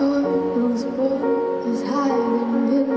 Who knows what is hiding in?